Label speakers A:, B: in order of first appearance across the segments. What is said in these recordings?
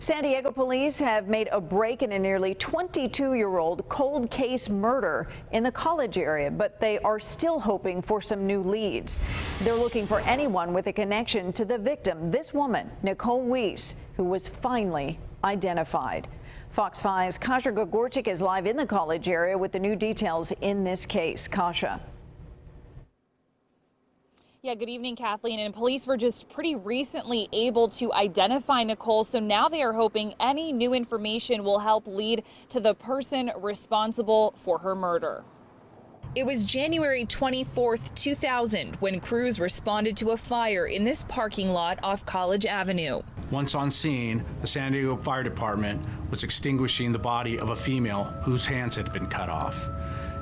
A: San Diego police have made a break in a nearly 22-year-old cold case murder in the college area, but they are still hoping for some new leads. They're looking for anyone with a connection to the victim, this woman, Nicole Weiss, who was finally identified. Fox 5's Kasha Gogorchik is live in the college area with the new details in this case. Kasha.
B: Yeah, good evening, Kathleen. And police were just pretty recently able to identify Nicole. So now they are hoping any new information will help lead to the person responsible for her murder. It was January 24th, 2000, when crews responded to a fire in this parking lot off College Avenue.
C: Once on scene, the San Diego Fire Department was extinguishing the body of a female whose hands had been cut off.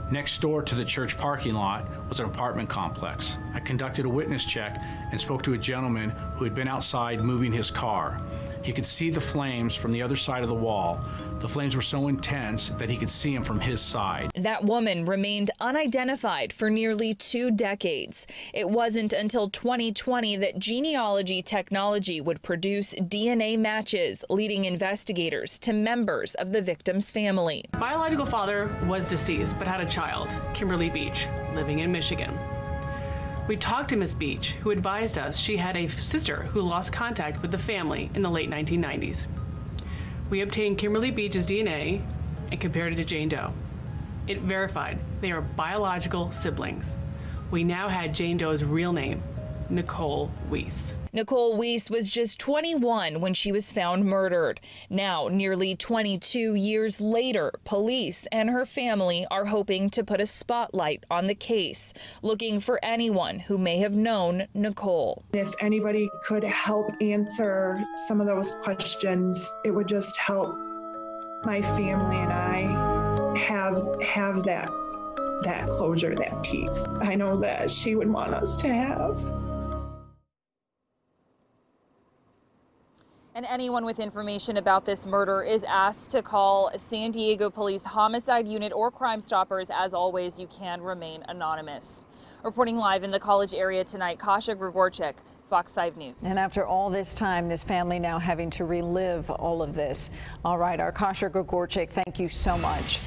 C: Next door to the church parking lot was an apartment complex. I conducted a witness check and spoke to a gentleman who had been outside moving his car. He could see the flames from the other side of the wall. The flames were so intense that he could see them from his side.
B: That woman remained unidentified for nearly two decades. It wasn't until 2020 that genealogy technology would produce DNA matches, leading investigators to members of the victim's family.
D: Biological father was deceased but had a child, Kimberly Beach, living in Michigan. We talked to Miss Beach, who advised us she had a sister who lost contact with the family in the late 1990s. We obtained Kimberly Beach's DNA and compared it to Jane Doe. It verified they are biological siblings. We now had Jane Doe's real name, Nicole Weiss.
B: Nicole Weiss was just 21 when she was found murdered. Now, nearly 22 years later, police and her family are hoping to put a spotlight on the case, looking for anyone who may have known Nicole.
E: If anybody could help answer some of those questions, it would just help my family and I have have that that closure, that peace. I know that she would want us to have.
B: And anyone with information about this murder is asked to call San Diego Police Homicide Unit or Crime Stoppers. As always, you can remain anonymous. Reporting live in the college area tonight, Kasha Grigorchik, Fox 5 News.
A: And after all this time, this family now having to relive all of this. All right, our Kasha Grigorchik, thank you so much.